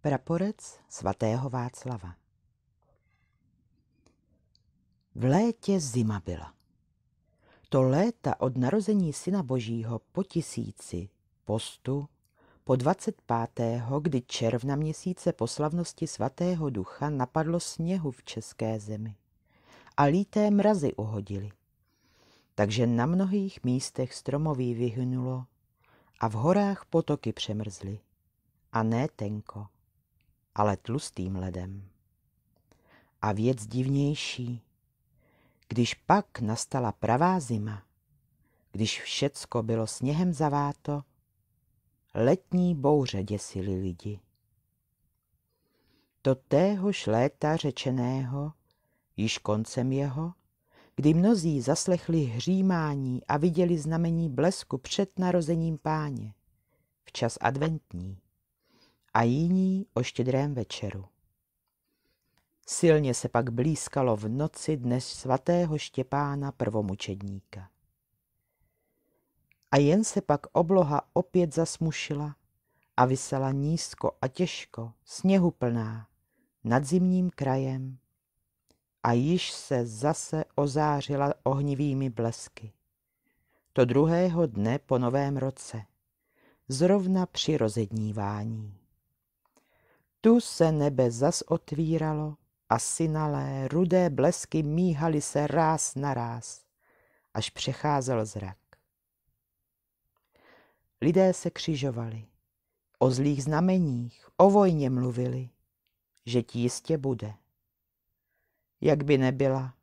Praporec svatého Václava V létě zima byla. To léta od narození Syna Božího po tisíci postu po 25. kdy června měsíce po slavnosti svatého ducha napadlo sněhu v české zemi a líté mrazy uhodili. Takže na mnohých místech stromoví vyhnulo a v horách potoky přemrzly. A ne tenko, ale tlustým ledem. A věc divnější, když pak nastala pravá zima, když všecko bylo sněhem zaváto, letní bouře děsily lidi. To téhož léta řečeného, již koncem jeho, kdy mnozí zaslechli hřímání a viděli znamení blesku před narozením páně, včas adventní, a jiní o štědrém večeru. Silně se pak blízkalo v noci dnes svatého Štěpána prvomučedníka. A jen se pak obloha opět zasmušila a vysela nízko a těžko, sněhu plná, nad zimním krajem a již se zase ozářila ohnivými blesky. To druhého dne po novém roce, zrovna při rozednívání. Tu se nebe zas otvíralo a synalé rudé blesky míhaly se ráz na ráz, až přecházel zrak. Lidé se křižovali, o zlých znameních, o vojně mluvili, že ti jistě bude. Jak by nebyla,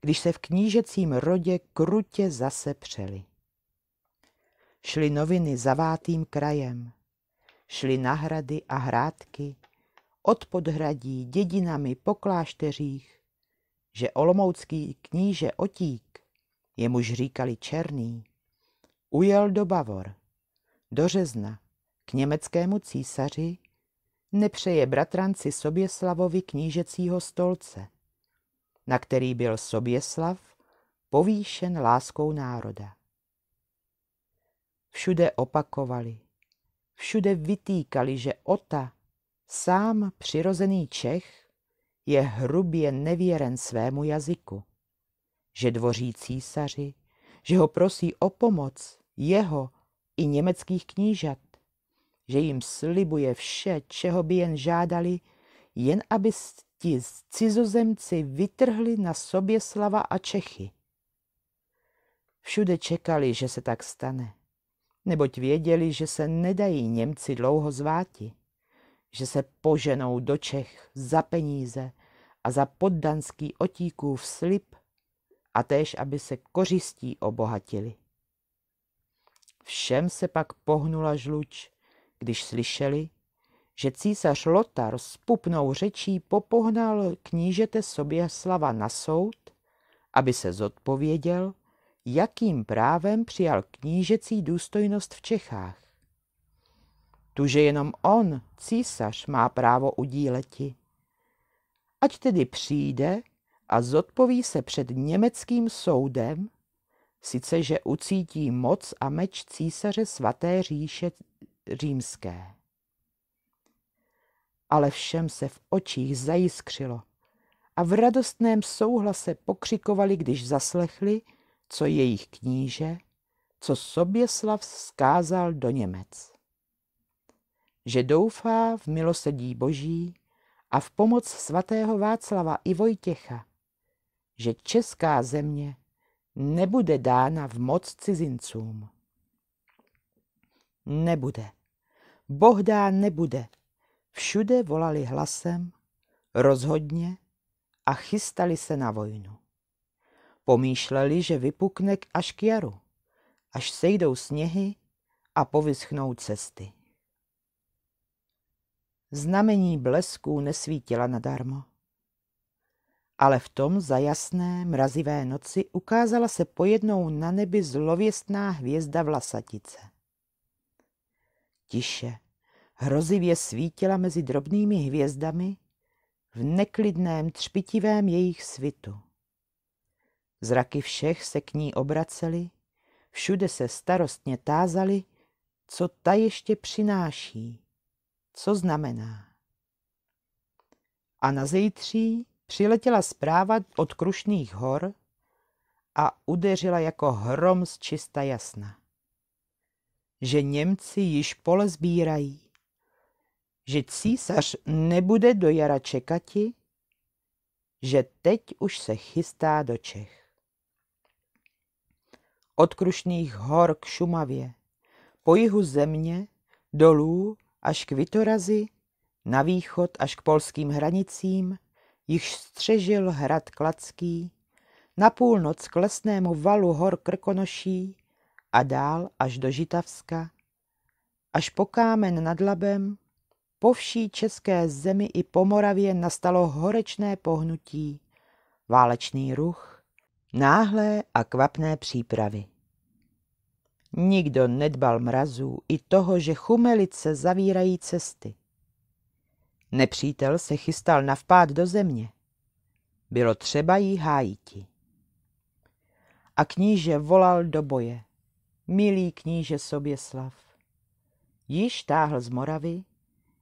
když se v knížecím rodě krutě zase přeli. Šly noviny zavátým krajem, šly na hrady a hrádky, od podhradí, dědinami, po klášteřích, že olomoucký kníže Otík, jemuž říkali Černý, ujel do Bavor do Řezna k německému císaři nepřeje bratranci Soběslavovi knížecího stolce, na který byl Soběslav povýšen láskou národa. Všude opakovali, všude vytýkali, že Ota, sám přirozený Čech, je hrubě nevěren svému jazyku, že dvoří císaři, že ho prosí o pomoc, jeho, i německých knížat, že jim slibuje vše, čeho by jen žádali, jen aby ti cizozemci vytrhli na sobě slava a Čechy. Všude čekali, že se tak stane, neboť věděli, že se nedají Němci dlouho zváti, že se poženou do Čech za peníze a za poddanský otíkův slib a též, aby se kořistí obohatili. Všem se pak pohnula žluč, když slyšeli, že císař Lotar s pupnou řečí popohnal knížete sobě slava na soud, aby se zodpověděl, jakým právem přijal knížecí důstojnost v Čechách. Tuže jenom on, císař, má právo udíleti. Ať tedy přijde a zodpoví se před německým soudem, sice že ucítí moc a meč císaře svaté říše římské. Ale všem se v očích zajiskřilo a v radostném souhlase pokřikovali, když zaslechli, co jejich kníže, co Soběslav zkázal do Němec. Že doufá v milosedí boží a v pomoc svatého Václava i Vojtěcha, že česká země nebude dána v moc cizincům. Nebude. Boh dá nebude. Všude volali hlasem, rozhodně a chystali se na vojnu. Pomýšleli, že vypukne až k jaru, až sejdou sněhy a povyschnou cesty. Znamení blesků nesvítila nadarmo ale v tom za jasné, mrazivé noci ukázala se pojednou na nebi zlověstná hvězda vlasatice. Tiše, hrozivě svítila mezi drobnými hvězdami v neklidném třpitivém jejich svitu. Zraky všech se k ní obracely, všude se starostně tázali, co ta ještě přináší, co znamená. A na zejtří přiletěla zpráva od Krušných hor a udeřila jako hrom z čista jasna. Že Němci již pole sbírají, že císař nebude do jara čekati, že teď už se chystá do Čech. Od Krušných hor k Šumavě, po jihu země, dolů až k Vitorazi, na východ až k polským hranicím, již střežil hrad Klacký, na půlnoc k lesnému valu hor Krkonoší a dál až do Žitavska, až po kámen nad Labem, po vší české zemi i po Moravě nastalo horečné pohnutí, válečný ruch, náhlé a kvapné přípravy. Nikdo nedbal mrazů i toho, že chumelice zavírají cesty. Nepřítel se chystal na vpád do země. Bylo třeba jí hájiti. A kníže volal do boje. Milý kníže Soběslav. Již táhl z Moravy,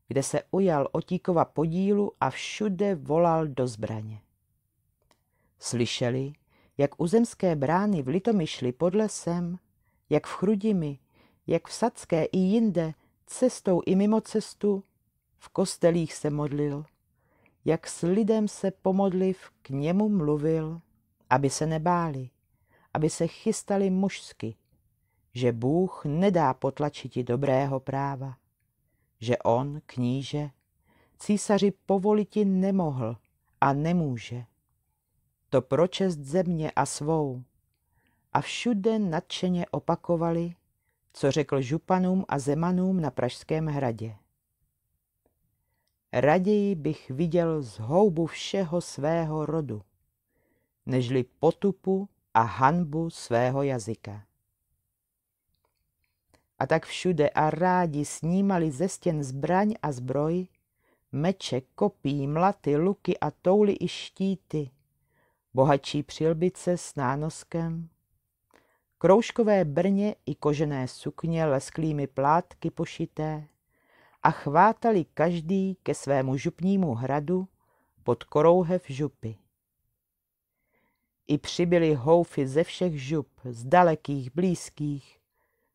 kde se ujal Otíkova podílu a všude volal do zbraně. Slyšeli, jak u zemské brány v Litomyšli pod lesem, jak v Chrudimi, jak v Sadské i jinde, cestou i mimo cestu, v kostelích se modlil, jak s lidem se pomodliv k němu mluvil, aby se nebáli, aby se chystali mužsky, že Bůh nedá potlačiti dobrého práva, že on, kníže, císaři povoliti nemohl a nemůže. To pro čest země a svou. A všude nadšeně opakovali, co řekl županům a zemanům na Pražském hradě. Raději bych viděl zhoubu všeho svého rodu, nežli potupu a hanbu svého jazyka. A tak všude a rádi snímali ze stěn zbraň a zbroj, meče, kopí, mlaty, luky a touly i štíty, bohatší přilbice s nánoskem, kroužkové brně i kožené sukně lesklými plátky pošité, a chvátali každý ke svému župnímu hradu pod korouhev župy. I přibyli houfy ze všech žup, z dalekých, blízkých.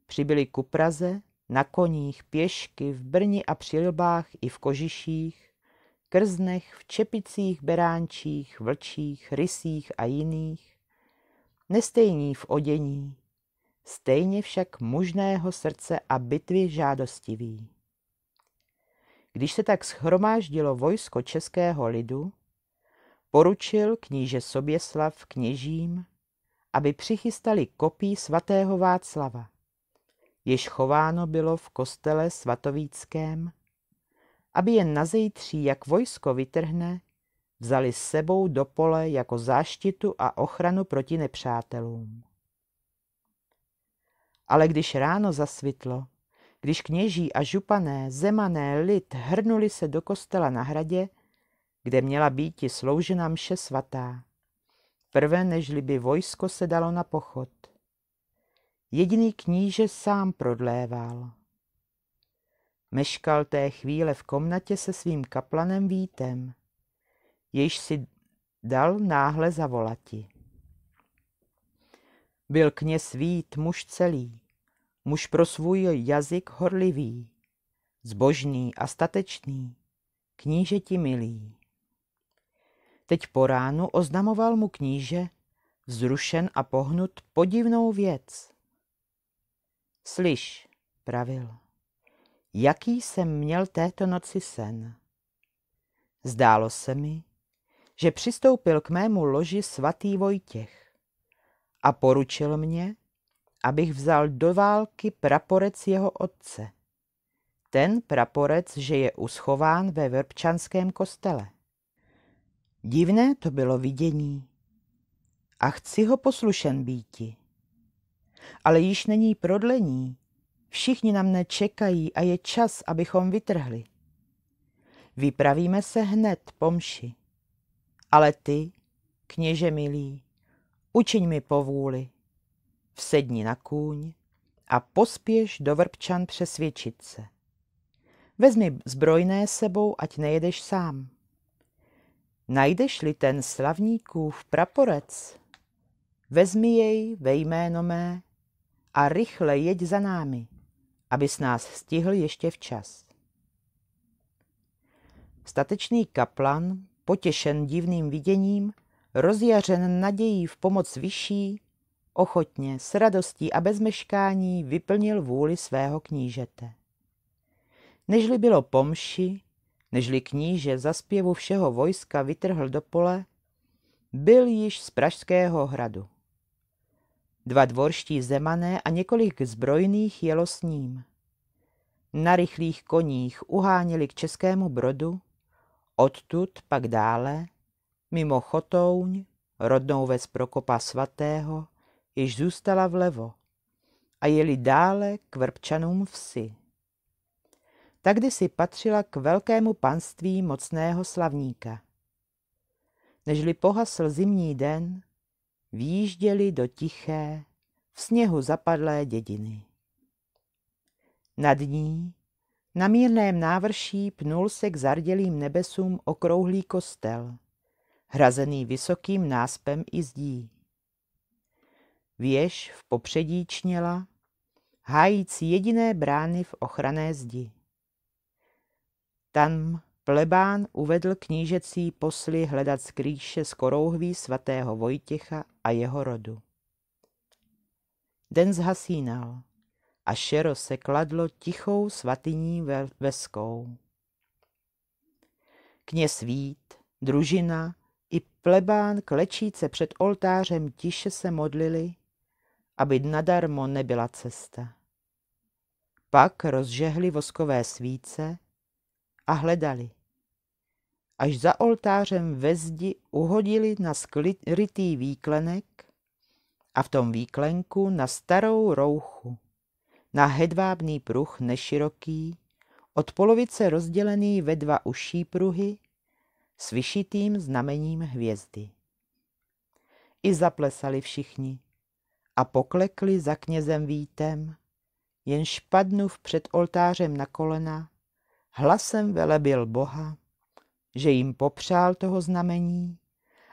Přibyli ku Praze, na koních, pěšky, v Brni a přilbách i v kožiších, krznech, v čepicích, beránčích, vlčích, rysích a jiných. Nestejní v odění, stejně však mužného srdce a bitvy žádostivý. Když se tak schromáždilo vojsko českého lidu, poručil kníže Soběslav kněžím, aby přichystali kopí svatého Václava, jež chováno bylo v kostele svatovíckém, aby jen na zejtří, jak vojsko vytrhne, vzali s sebou do pole jako záštitu a ochranu proti nepřátelům. Ale když ráno zasvitlo, když kněží a župané, zemané, lid hrnuli se do kostela na hradě, kde měla býti sloužena mše svatá. Prvé, nežli by vojsko se dalo na pochod. Jediný kníže sám prodléval. Meškal té chvíle v komnatě se svým kaplanem Vítem, jež si dal náhle zavolati. Byl kněz Vít muž celý, muž pro svůj jazyk horlivý, zbožný a statečný, knížeti milý. Teď po ránu oznamoval mu kníže, vzrušen a pohnut podivnou věc. Slyš, pravil, jaký jsem měl této noci sen. Zdálo se mi, že přistoupil k mému loži svatý Vojtěch a poručil mě, abych vzal do války praporec jeho otce. Ten praporec, že je uschován ve Vrbčanském kostele. Divné to bylo vidění. A chci ho poslušen býti. Ale již není prodlení. Všichni na mne čekají a je čas, abychom vytrhli. Vypravíme se hned po mši. Ale ty, kněže milý, učiň mi povůli vsedni na kůň a pospěš do Vrbčan přesvědčit se. Vezmi zbrojné sebou, ať nejedeš sám. Najdeš-li ten slavníkův praporec, vezmi jej ve jméno mé a rychle jeď za námi, abys nás stihl ještě včas. Statečný kaplan, potěšen divným viděním, rozjařen nadějí v pomoc vyšší, ochotně, s radostí a bez meškání vyplnil vůli svého knížete. Nežli bylo pomši, nežli kníže za zpěvu všeho vojska vytrhl do pole, byl již z Pražského hradu. Dva dvorští zemané a několik zbrojných jelo s ním. Na rychlých koních uháněli k českému brodu, odtud pak dále, mimo Chotouň, rodnou ves Prokopa svatého, již zůstala vlevo a jeli dále k Vrbčanům vsi. Tak si patřila k velkému panství mocného slavníka. Nežli pohasl zimní den, výjížděli do tiché, v sněhu zapadlé dědiny. Nad ní, na mírném návrší, pnul se k zardělým nebesům okrouhlý kostel, hrazený vysokým náspem i zdí. Věž v popředí čněla, hájící jediné brány v ochranné zdi. Tam plebán uvedl knížecí posly hledat skrýše z korouhví svatého Vojtěcha a jeho rodu. Den zhasínal a šero se kladlo tichou svatyní veskou. Kněz Vít, družina i plebán klečíce před oltářem tiše se modlili, aby nadarmo nebyla cesta. Pak rozžehli voskové svíce a hledali. Až za oltářem ve zdi uhodili na skrytý výklenek a v tom výklenku na starou rouchu, na hedvábný pruh neširoký, od polovice rozdělený ve dva uší pruhy s vyšitým znamením hvězdy. I zaplesali všichni a poklekli za knězem Vítem, jen špadnuv před oltářem na kolena, hlasem velebil Boha, že jim popřál toho znamení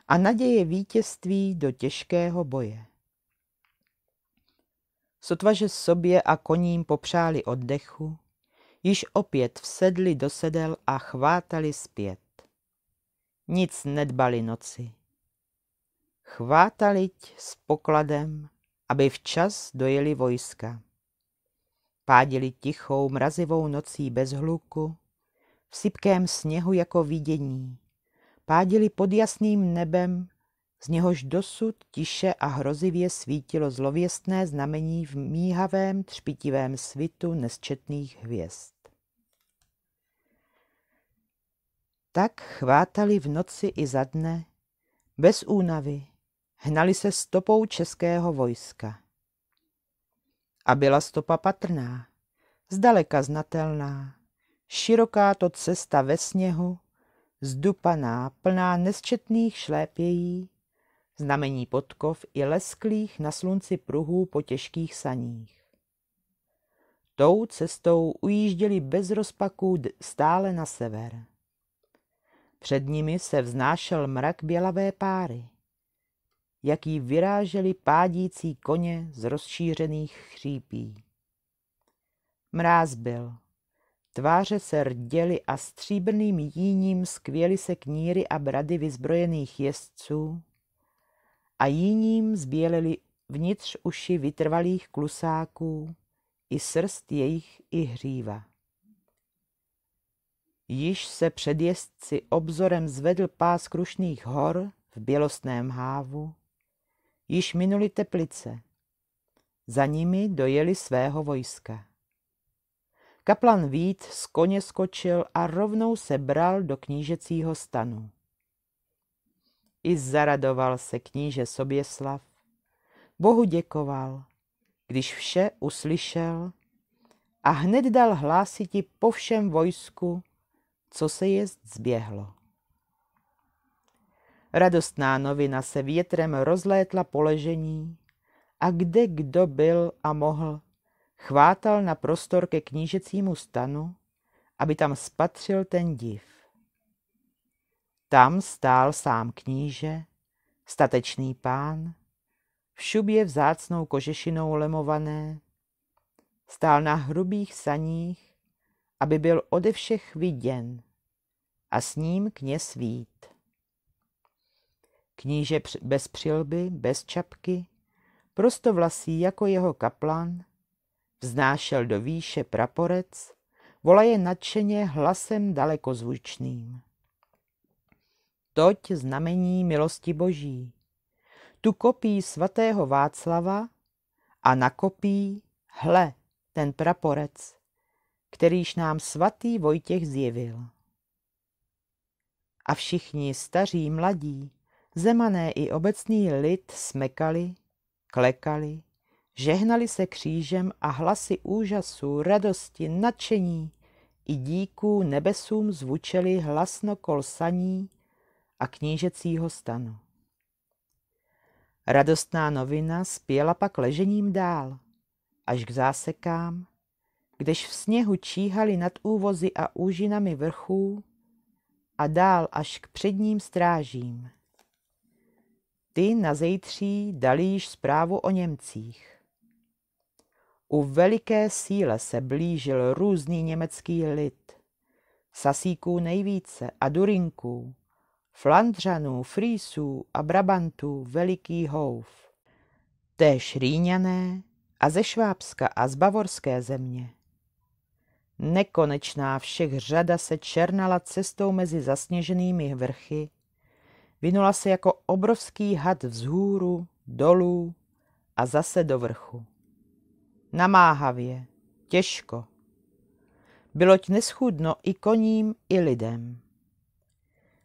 a naděje vítězství do těžkého boje. Sotva, že sobě a koním popřáli oddechu, již opět vsedli do sedel a chvátali zpět. Nic nedbali noci. Chvátaliť s pokladem, aby včas dojeli vojska. Pádili tichou mrazivou nocí bez hluku, v sypkém sněhu jako vidění. Pádili pod jasným nebem, z něhož dosud tiše a hrozivě svítilo zlověstné znamení v míhavém třpitivém svitu nesčetných hvězd. Tak chvátali v noci i za dne, bez únavy, hnali se stopou českého vojska. A byla stopa patrná, zdaleka znatelná, široká to cesta ve sněhu, zdupaná, plná nesčetných šlépějí, znamení podkov i lesklých na slunci pruhů po těžkých saních. Tou cestou ujížděli bez rozpaků stále na sever. Před nimi se vznášel mrak bělavé páry, jaký vyráželi pádící koně z rozšířených chřípí. Mráz byl, Tváře se rděly a stříbrným jíním skvěly se kníry a brady vyzbrojených jezdců a jíním zbělely vnitř uši vytrvalých klusáků i srst jejich i hříva. Již se před jezdci obzorem zvedl pás krušných hor v bělostném hávu, již minuli teplice, za nimi dojeli svého vojska. Kaplan Vít z koně skočil a rovnou se bral do knížecího stanu. I zaradoval se kníže Soběslav. Bohu děkoval, když vše uslyšel a hned dal hlásiti po všem vojsku, co se jest zběhlo. Radostná novina se větrem rozlétla po ležení a kde kdo byl a mohl, chvátal na prostor ke knížecímu stanu, aby tam spatřil ten div. Tam stál sám kníže, statečný pán, v šubě vzácnou kožešinou lemované, stál na hrubých saních, aby byl ode všech viděn, a s ním kněz Vít. Kníže bez přilby, bez čapky, prostovlasý jako jeho kaplan, vznášel do výše praporec, volaje nadšeně hlasem dalekozvučným. Toť znamení milosti boží. Tu kopí svatého Václava a na kopí, hle, ten praporec, kterýž nám svatý Vojtěch zjevil. A všichni staří, mladí, zemané i obecný lid smekali, klekali, žehnali se křížem a hlasy úžasu, radosti, nadšení i díků nebesům zvučeli hlasno kolsaní a knížecího stanu. Radostná novina spěla pak ležením dál, až k zásekám, kdež v sněhu číhali nad úvozy a úžinami vrchů a dál až k předním strážím. Ty na zejtří dali již zprávu o Němcích. U veliké síle se blížil různý německý lid, Sasíků nejvíce a Durinků, Flandřanů, Frýsů a Brabantů veliký houf. Též Rýňané a ze Švábska a z Bavorské země. Nekonečná všech řada se černala cestou mezi zasněženými vrchy, vynula se jako obrovský had vzhůru, dolů a zase do vrchu. Namáhavě, těžko. Byloť neschudno i koním, i lidem.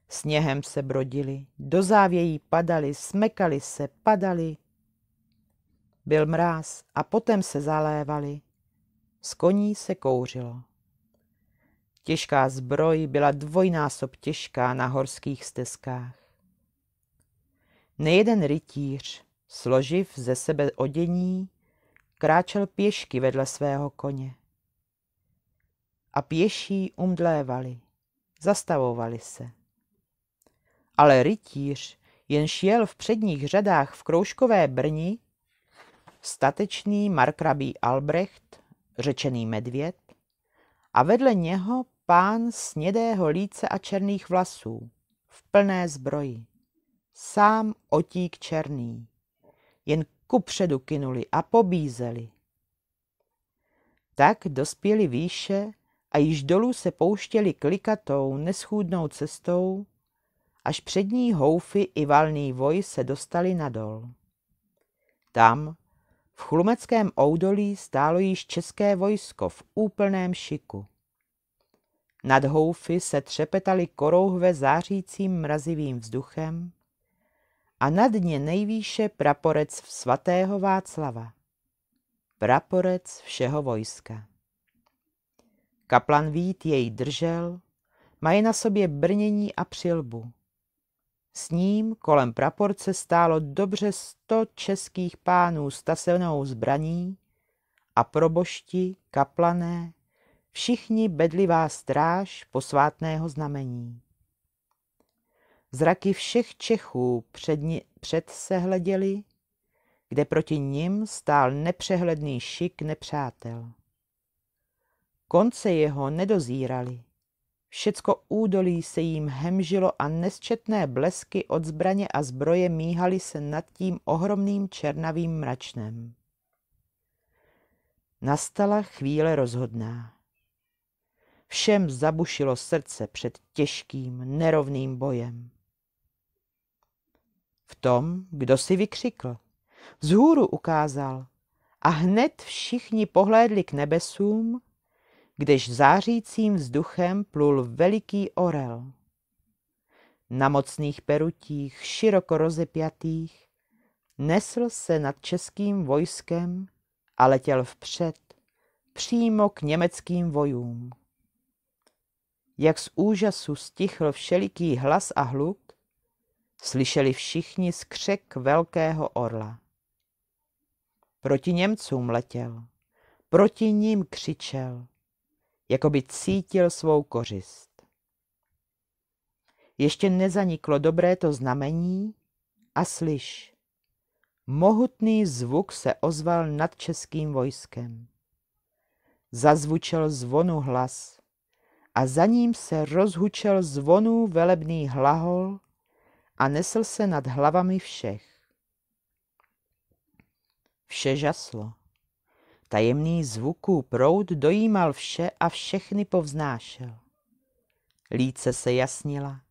Sněhem se brodili, do závějí padali, smekali se, padali. Byl mráz a potom se zalévali. Z koní se kouřilo. Těžká zbroj byla dvojnásob těžká na horských stezkách. Nejeden rytíř, složiv ze sebe odění, kráčel pěšky vedle svého koně. A pěší umdlévali, zastavovali se. Ale rytíř jen šel v předních řadách v kroužkové brni, statečný markrabí Albrecht, řečený medvěd, a vedle něho pán snědého líce a černých vlasů, v plné zbroji. Sám otík černý, jen kupředu kinuli a pobízeli. Tak dospěli výše a již dolů se pouštěli klikatou, neschůdnou cestou, až přední houfy i valný voj se dostali nadol. Tam, v chlumeckém oudolí, stálo již české vojsko v úplném šiku. Nad houfy se třepetaly korouhve zářícím mrazivým vzduchem a nad ně nejvýše praporec svatého Václava. Praporec všeho vojska. Kaplan Vít jej držel, mají na sobě brnění a přilbu. S ním kolem praporce stálo dobře sto českých pánů s tasenou zbraní a probošti, kaplané, všichni bedlivá stráž posvátného znamení. Zraky všech Čechů před, ni, před se hleděli, kde proti nim stál nepřehledný šik nepřátel. Konce jeho nedozírali. Všecko údolí se jim hemžilo a nesčetné blesky od zbraně a zbroje míhaly se nad tím ohromným černavým mračnem. Nastala chvíle rozhodná. Všem zabušilo srdce před těžkým, nerovným bojem tom, kdo si vykřikl. Vzhůru ukázal a hned všichni pohlédli k nebesům, kdež zářícím vzduchem plul veliký orel. Na mocných perutích, široko rozepjatých, nesl se nad českým vojskem a letěl vpřed, přímo k německým vojům. Jak z úžasu stichl všeliký hlas a hluk, Slyšeli všichni skřek velkého orla. Proti Němcům letěl, proti ním křičel, jako by cítil svou kořist. ještě nezaniklo dobré to znamení a slyš, mohutný zvuk se ozval nad českým vojskem. Zazvučel zvonu hlas a za ním se rozhučel zvonů velebný hlahol a nesl se nad hlavami všech. Vše žaslo. Tajemný zvuků proud dojímal vše a všechny povznášel. Líce se jasnila,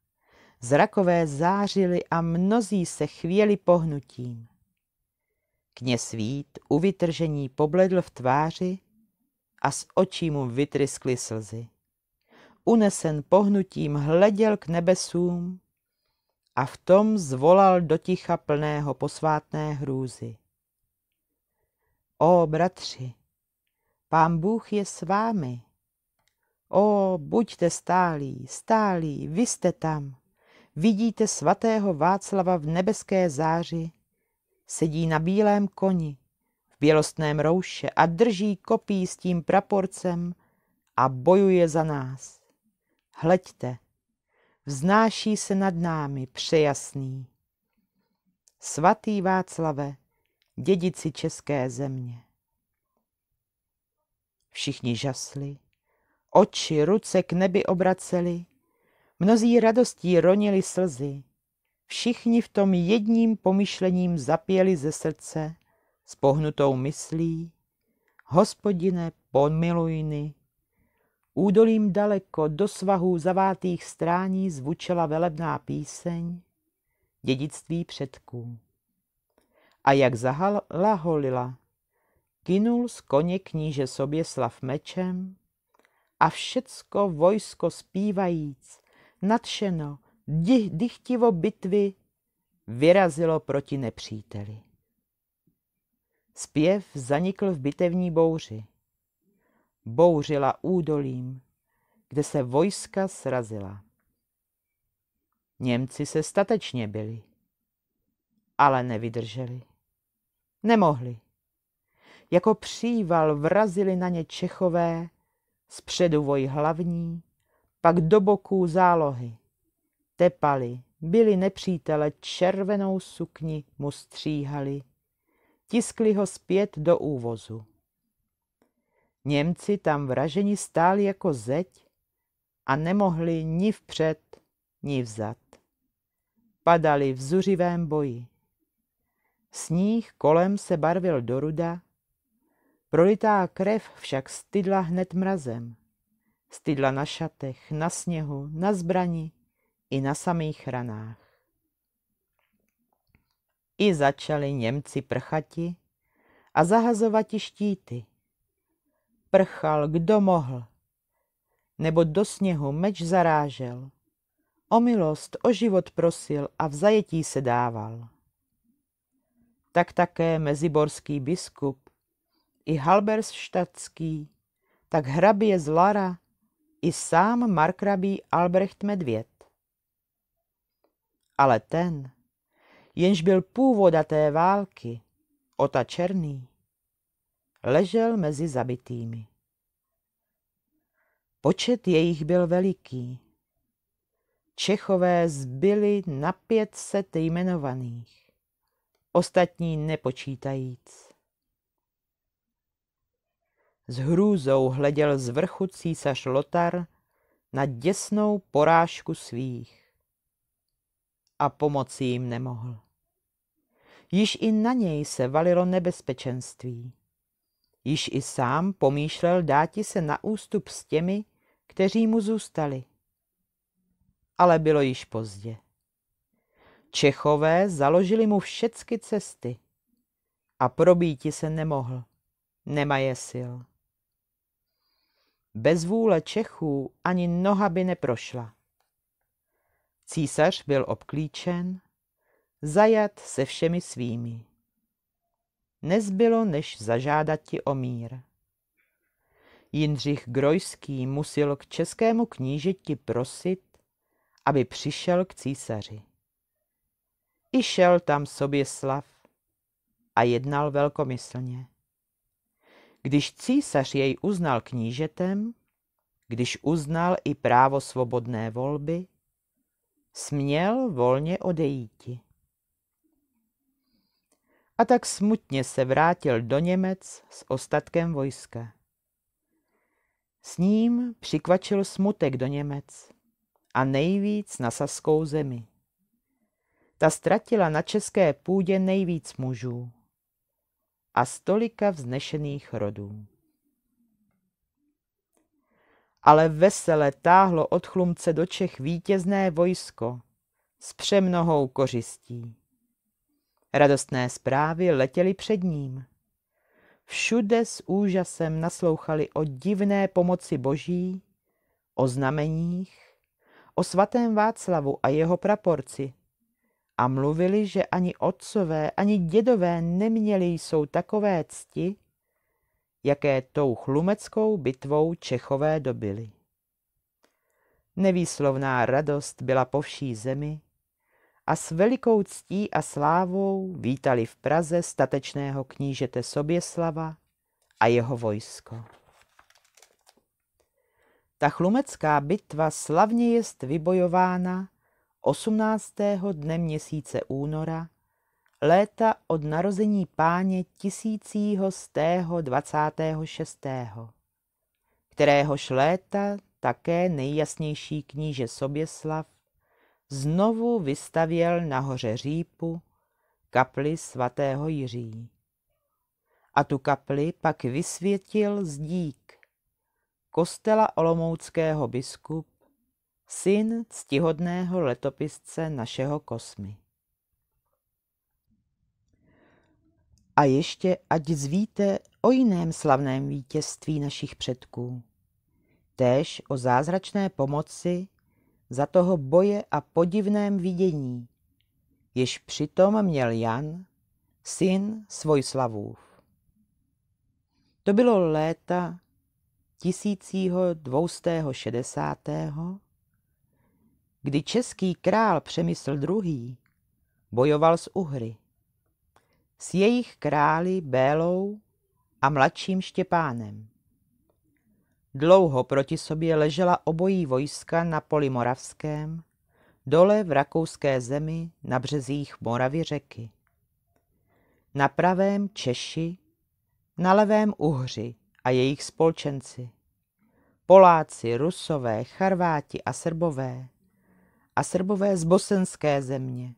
zrakové zářily a mnozí se chvěli pohnutím. Kněz Vít u vytržení pobledl v tváři a z očí mu vytryskly slzy. Unesen pohnutím hleděl k nebesům a v tom zvolal do ticha plného posvátné hrůzy. O, bratři, pán Bůh je s vámi. O, buďte stálí, stálí, vy jste tam. Vidíte svatého Václava v nebeské záři. Sedí na bílém koni, v bělostném rouše a drží kopí s tím praporcem a bojuje za nás. Hleďte, vznáší se nad námi přejasný. Svatý Václave, dědici české země. Všichni žasli, oči, ruce k nebi obraceli, mnozí radostí ronili slzy, všichni v tom jedním pomyšlením zapěli ze srdce s pohnutou myslí, hospodine, pomilujny. Údolím daleko do svahů zavátých strání zvučela velebná píseň, dědictví předků a jak zahalaholila, kynul z koně kníže sobě slav mečem a všecko vojsko zpívajíc, nadšeno, dychtivo bitvy, vyrazilo proti nepříteli. Zpěv zanikl v bitevní bouři. Bouřila údolím, kde se vojska srazila. Němci se statečně byli, ale nevydrželi. Nemohli. Jako příval vrazili na ně Čechové, zpředu voj hlavní, pak do boků zálohy. Tepali, byli nepřítele, červenou sukni mu stříhali, tiskli ho zpět do úvozu. Němci tam vraženi stáli jako zeď a nemohli ni vpřed, ni vzad. Padali v zuřivém boji. Sníh kolem se barvil do ruda, prolitá krev však stydla hned mrazem. Stydla na šatech, na sněhu, na zbrani i na samých ranách. I začali Němci prchati a zahazovati štíty. Prchal, kdo mohl, nebo do sněhu meč zarážel. O milost, o život prosil a v zajetí se dával tak také meziborský biskup, i halberštatský, tak hrabě z Lara, i sám markrabí Albrecht Medvěd. Ale ten, jenž byl původa té války, Ota Černý, ležel mezi zabitými. Počet jejich byl veliký. Čechové zbyli na pět set jmenovaných ostatní nepočítajíc. S hrůzou hleděl z vrchu císař Lotar na děsnou porážku svých a pomoci jim nemohl. Již i na něj se valilo nebezpečenství. Již i sám pomýšlel dáti se na ústup s těmi, kteří mu zůstali. Ale bylo již pozdě. Čechové založili mu všecky cesty a probíti se nemohl, nemaje sil. Bez vůle Čechů ani noha by neprošla. Císař byl obklíčen, zajat se všemi svými. Nezbylo, než zažádat ti o mír. Jindřich Grojský musil k českému knížeti prosit, aby přišel k císaři. I šel tam Soběslav a jednal velkomyslně. Když císař jej uznal knížetem, když uznal i právo svobodné volby, směl volně odejíti. A tak smutně se vrátil do Němec s ostatkem vojska. S ním přikvačil smutek do Němec a nejvíc na saskou zemi. Ta ztratila na české půdě nejvíc mužů a stolika vznešených rodů. Ale vesele táhlo od chlumce do Čech vítězné vojsko s přemnohou kořistí. Radostné zprávy letěly před ním. Všude s úžasem naslouchali o divné pomoci boží, o znameních, o svatém Václavu a jeho praporci a mluvili, že ani otcové, ani dědové neměli jsou takové cti, jaké tou chlumeckou bitvou Čechové dobili. Nevýslovná radost byla po vší zemi a s velikou ctí a slávou vítali v Praze statečného knížete Soběslava a jeho vojsko. Ta chlumecká bitva slavně jest vybojována 18. dne měsíce února, léta od narození páně tisícího stého 26. kteréhož léta také nejjasnější kníže Soběslav znovu vystavěl na hoře Řípu kapli svatého Jiří. A tu kapli pak vysvětil zdík kostela olomouckého biskup, syn ctihodného letopisce našeho kosmy. A ještě ať zvíte o jiném slavném vítězství našich předků, též o zázračné pomoci za toho boje a podivném vidění, jež přitom měl Jan, syn Svojslavův. To bylo léta 1260. kdy český král Přemysl II. bojoval s Uhry. S jejich králi Bélou a mladším Štěpánem. Dlouho proti sobě ležela obojí vojska na poli moravském, dole v rakouské zemi na březích Moravy řeky. Na pravém Češi, na levém Uhři a jejich spolčenci. Poláci, Rusové, Charváti a Srbové. A Srbové z bosenské země.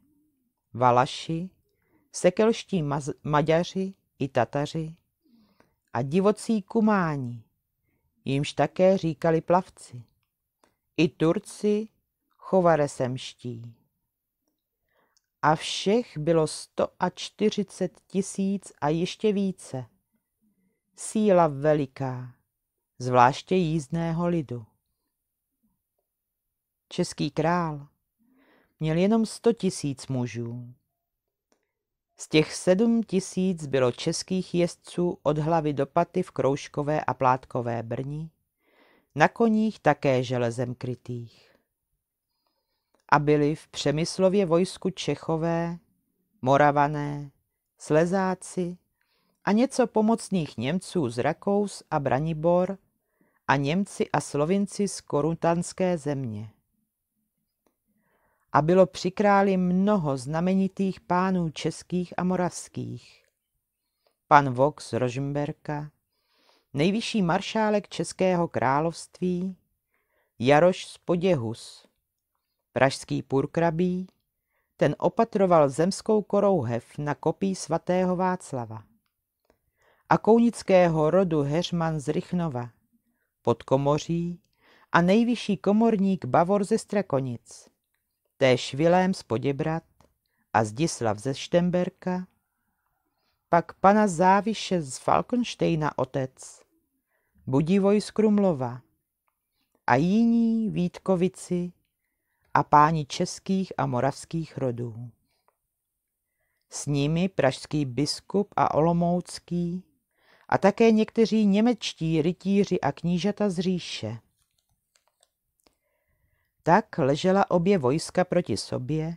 Valaši, sekelští Maďaři i Tataři a divocí Kumáni, jimž také říkali plavci. I Turci chovaresemští. A všech bylo sto a čtyřicet tisíc a ještě více. Síla veliká, zvláště jízdného lidu. Český král měl jenom sto tisíc mužů. Z těch sedm tisíc bylo českých jezdců od hlavy do paty v kroužkové a plátkové brni, na koních také železem krytých. A byli v Přemyslově vojsku Čechové, Moravané, Slezáci a něco pomocných Němců z Rakous a Branibor a Němci a Slovinci z Korutanské země a bylo při králi mnoho znamenitých pánů českých a moravských. Pan Vox z Rožmberka, nejvyšší maršálek Českého království, Jaroš z Poděhus, pražský purkrabí, ten opatroval zemskou korouhev na kopí svatého Václava. A kounického rodu Heřman z Rychnova, podkomoří a nejvyšší komorník Bavor ze Strakonic též Vilém z Poděbrat a Zdislav ze Štemberka, pak pana Záviše z Falkensteina otec, Budivoj z Krumlova a jiní Vítkovici a páni českých a moravských rodů. S nimi pražský biskup a olomoucký a také někteří němečtí rytíři a knížata z říše. Tak ležela obě vojska proti sobě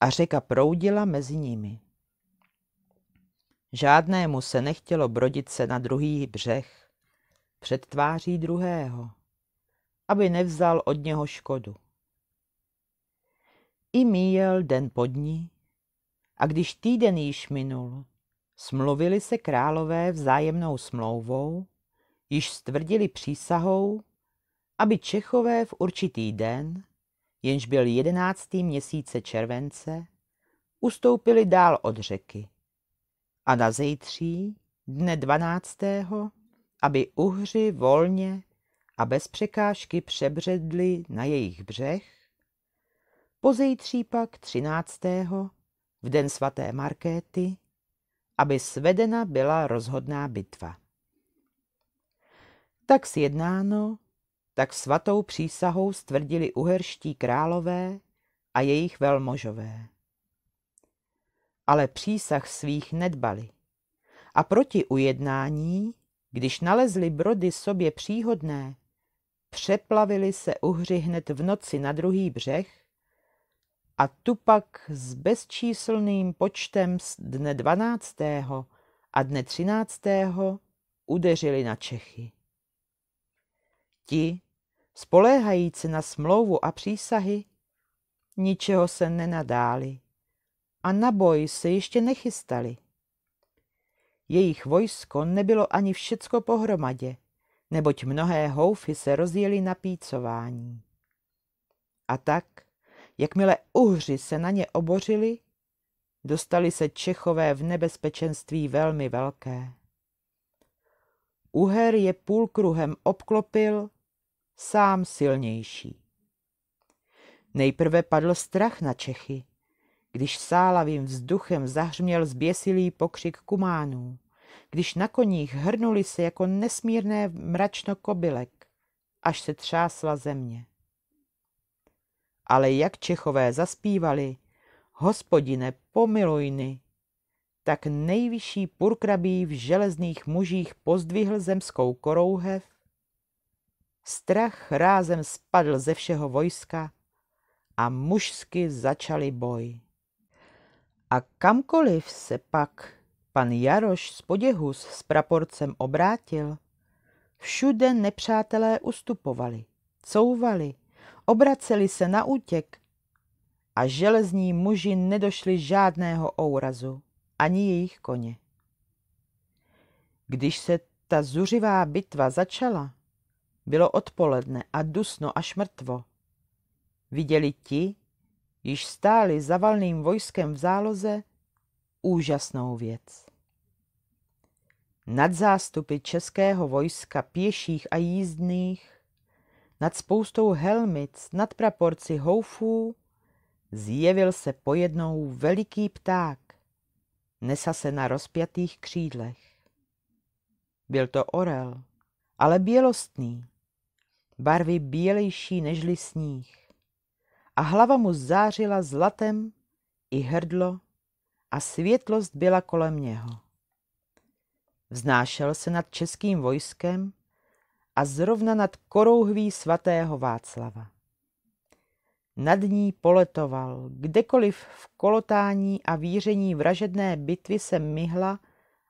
a řeka proudila mezi nimi. Žádnému se nechtělo brodit se na druhý břeh před tváří druhého, aby nevzal od něho škodu. I míjel den po dní, a když týden již minul, smluvili se králové vzájemnou smlouvou, již stvrdili přísahou, aby Čechové v určitý den, jenž byl jedenáctý měsíce července, ustoupili dál od řeky. A na zejtří, dne dvanáctého, aby Uhři volně a bez překážky přebředli na jejich břeh, pozejtří pak třináctého, v den svaté Markéty, aby svedena byla rozhodná bitva. Tak sjednáno, tak svatou přísahou stvrdili uherští králové a jejich velmožové. Ale přísah svých nedbali a proti ujednání, když nalezli brody sobě příhodné, přeplavili se uhři hned v noci na druhý břeh a tu pak s bezčíslným počtem z dne 12. a dne 13. udeřili na Čechy. Ti, spoléhající na smlouvu a přísahy, ničeho se nenadáli a na boj se ještě nechystali. Jejich vojsko nebylo ani všecko pohromadě, neboť mnohé houfy se rozjeli na pícování. A tak, jakmile uhři se na ně obořili, dostali se Čechové v nebezpečenství velmi velké. Uher je půlkruhem obklopil, sám silnější. Nejprve padl strach na Čechy, když sálavým vzduchem zahřměl zběsilý pokřik kumánů, když na koních hrnuli se jako nesmírné mračno kobylek, až se třásla země. Ale jak Čechové zaspívali, hospodine, pomilujny, tak nejvyšší purkrabí v železných mužích pozdvihl zemskou korouhev, strach rázem spadl ze všeho vojska a mužsky začali boj. A kamkoliv se pak pan Jaroš z Poděhus s praporcem obrátil, všude nepřátelé ustupovali, couvali, obraceli se na útěk a železní muži nedošli žádného ourazu, ani jejich koně. Když se ta zuřivá bitva začala, bylo odpoledne a dusno až mrtvo. Viděli ti, již stáli za valným vojskem v záloze, úžasnou věc. Nad zástupy českého vojska pěších a jízdných, nad spoustou helmic, nad praporci houfů, zjevil se pojednou veliký pták, nesa se na rozpjatých křídlech. Byl to orel, ale bělostný, barvy bělejší nežli sníh a hlava mu zářila zlatem i hrdlo a světlost byla kolem něho. Vznášel se nad českým vojskem a zrovna nad korouhví svatého Václava. Nad ní poletoval, kdekoliv v kolotání a víření vražedné bitvy se myhla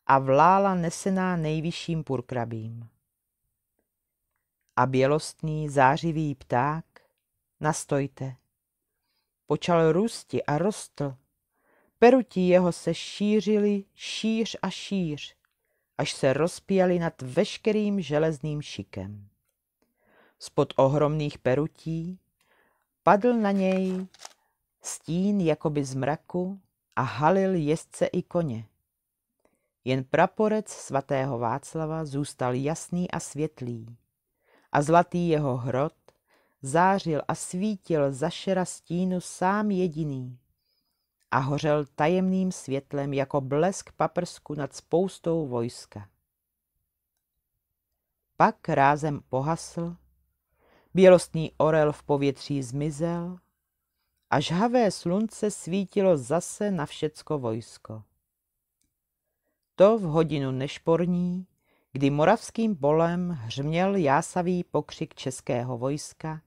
a vlála nesená nejvyšším purkrabím. A bělostný zářivý pták, nastojte, počal růsti a rostl. Perutí jeho se šířily šíř a šíř, až se rozpíjali nad veškerým železným šikem. Spod ohromných perutí padl na něj stín jakoby z mraku a halil jezdce i koně. Jen praporec svatého Václava zůstal jasný a světlý a zlatý jeho hrot zářil a svítil za šera stínu sám jediný a hořel tajemným světlem jako blesk paprsku nad spoustou vojska. Pak rázem pohasl, bělostný orel v povětří zmizel a žhavé slunce svítilo zase na všecko vojsko. To v hodinu nešporní, kdy moravským polem hřměl jásavý pokřik českého vojska,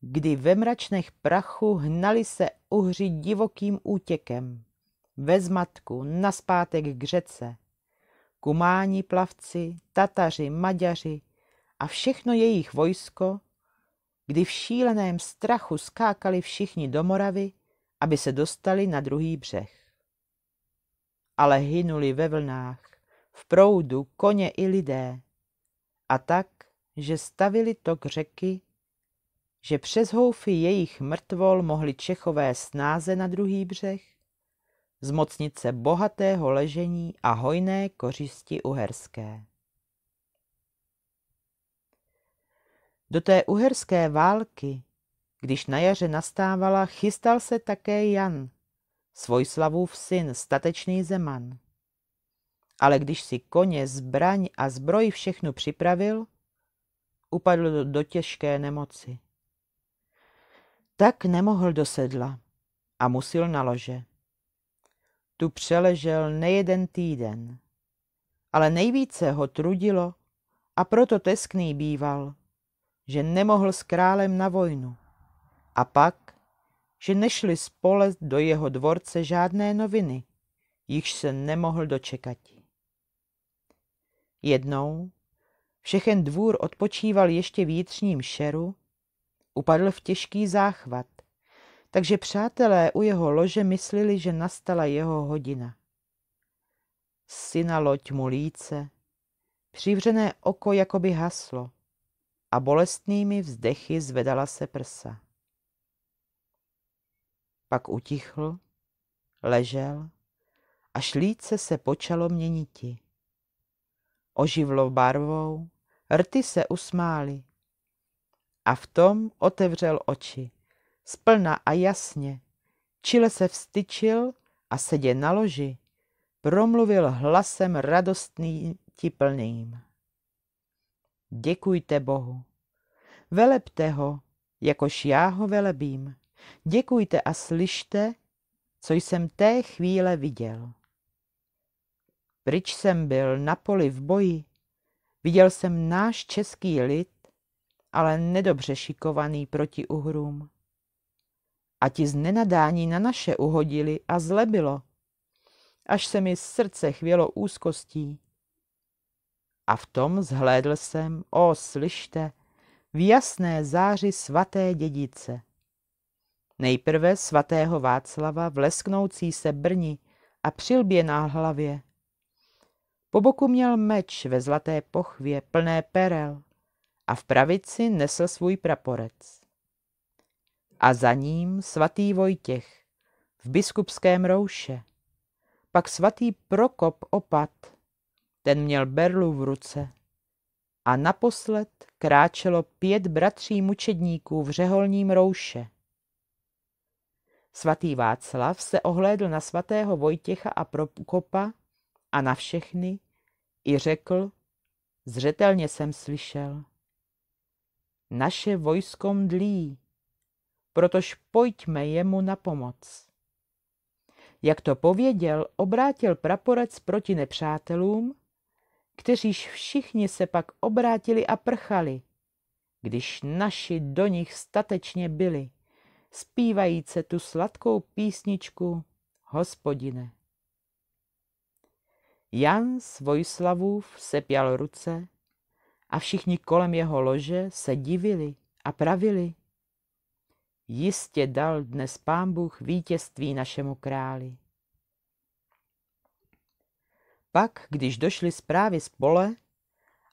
kdy ve mračnech prachu hnali se uhři divokým útěkem, ve zmatku, naspátek k řece, kumáni plavci, tataři, maďaři a všechno jejich vojsko, kdy v šíleném strachu skákali všichni do Moravy, aby se dostali na druhý břeh. Ale hynuli ve vlnách, v proudu koně i lidé, a tak, že stavili tok řeky, že přes houfy jejich mrtvol mohli Čechové snáze na druhý břeh, zmocnit se bohatého ležení a hojné kořisti uherské. Do té uherské války, když na jaře nastávala, chystal se také Jan, Svojslavův syn, statečný zeman. Ale když si koně, zbraň a zbroj všechno připravil, upadl do, do těžké nemoci. Tak nemohl do sedla a musil na lože. Tu přeležel nejeden týden, ale nejvíce ho trudilo a proto teskný býval, že nemohl s králem na vojnu. A pak, že nešli spole do jeho dvorce žádné noviny, jichž se nemohl dočekat. Jednou všechen dvůr odpočíval ještě vnitřním šeru, upadl v těžký záchvat, takže přátelé u jeho lože myslili, že nastala jeho hodina. Syna loď mu líce, přivřené oko jakoby haslo a bolestnými vzdechy zvedala se prsa. Pak utichl, ležel a šlíce se počalo měniti. Oživlo barvou, rty se usmály a v tom otevřel oči, splna a jasně, čile se vstyčil a sedě na loži, promluvil hlasem radostný ti plným. Děkujte Bohu, velepte ho, jakož já ho velebím. Děkujte a slyšte, co jsem té chvíle viděl. Pryč jsem byl na poli v boji, viděl jsem náš český lid, ale nedobře šikovaný proti uhrům. A ti z nenadání na naše uhodili a zle bylo, až se mi srdce chvělo úzkostí. A v tom zhlédl jsem, o, slyšte, v jasné záři svaté dědice. Nejprve svatého Václava v lesknoucí se brni a přilbě na hlavě. Po boku měl meč ve zlaté pochvě plné perel a v pravici nesl svůj praporec. A za ním svatý Vojtěch v biskupském rouše, pak svatý Prokop opat, ten měl berlu v ruce. A naposled kráčelo pět bratří mučedníků v řeholním rouše. Svatý Václav se ohlédl na svatého Vojtěcha a Prokopa a na všechny i řekl, zřetelně jsem slyšel. Naše vojsko mdlí, protož pojďme jemu na pomoc. Jak to pověděl, obrátil praporec proti nepřátelům kteříž všichni se pak obrátili a prchali, když naši do nich statečně byli, zpívajíce tu sladkou písničku Hospodine. Jan Svojslavův sepěl ruce a všichni kolem jeho lože se divili a pravili. Jistě dal dnes pán Bůh vítězství našemu králi. Pak, když došly zprávy z pole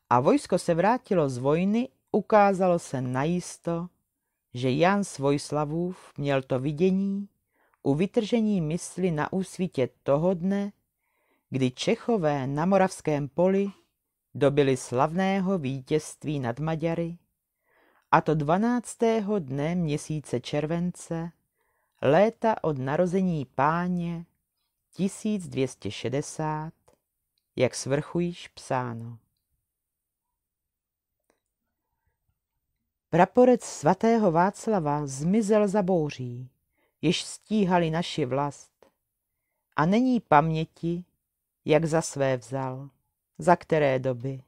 a vojsko se vrátilo z vojny, ukázalo se najisto, že Jan Svojslavův měl to vidění u vytržení mysli na úsvitě toho dne, kdy Čechové na Moravském poli dobili slavného vítězství nad Maďary, a to 12. dne měsíce července, léta od narození páně 1260 jak svrchujíš psáno. Praporec svatého Václava zmizel za bouří, jež stíhali naši vlast. A není paměti, jak za své vzal, za které doby.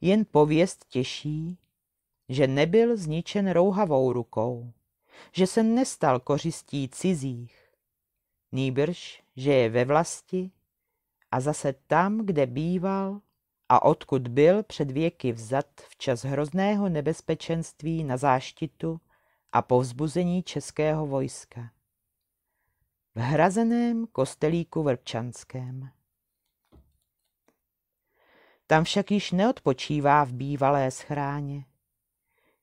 Jen pověst těší, že nebyl zničen rouhavou rukou, že se nestal kořistí cizích, nýbrž, že je ve vlasti a zase tam, kde býval a odkud byl před věky vzat v čas hrozného nebezpečenství na záštitu a povzbuzení českého vojska. V hrazeném kostelíku Vrbčanském. Tam však již neodpočívá v bývalé schráně,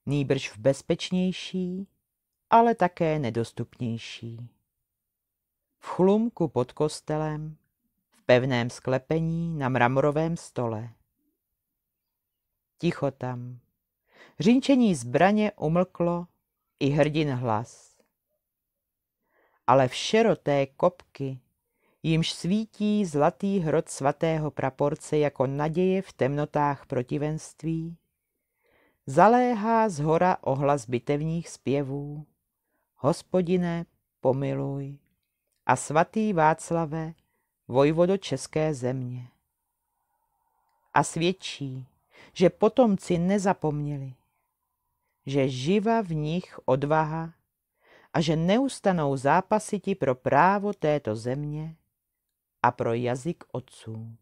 nýbrž v bezpečnější, ale také nedostupnější. V chlumku pod kostelem, v pevném sklepení na mramorovém stole. Ticho tam. Řínčení zbraně umlklo i hrdin hlas. Ale v šeroté kopky, jimž svítí zlatý hrot svatého praporce jako naděje v temnotách protivenství, zaléhá z hora ohlas bitevních zpěvů. Hospodine, pomiluj a svatý Václave, vojvodo české země. A svědčí, že potomci nezapomněli, že živa v nich odvaha a že neustanou zápasiti pro právo této země a pro jazyk otců.